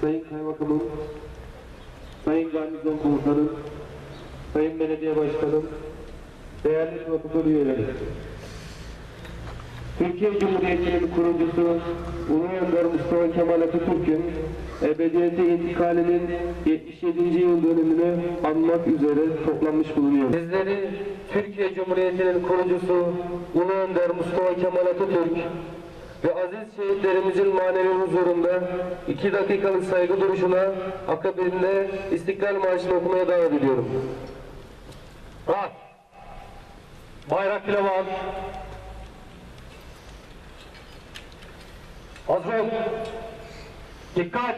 Sayın Kaymakamım, Sayın Garnizon Komutanım, Sayın Belediye Başkanım, değerli protokol üyeleri. Türkiye Cumhuriyeti'nin kurucusu Ulu Önder Mustafa Kemal Atatürk'ün ebediyete intikalinin 77. yıl dönümünü anmak üzere toplanmış bulunuyor. Bizleri Türkiye Cumhuriyeti'nin kurucusu Ulu Önder Mustafa Kemal Atatürk ve aziz şehitlerimizin manevi huzurunda iki dakikalık saygı duruşuna akabinde İstiklal Marşı'nı okumaya davet ediyorum. Rahat. Bayrak pilavı al. Hazır ol. Dikkat.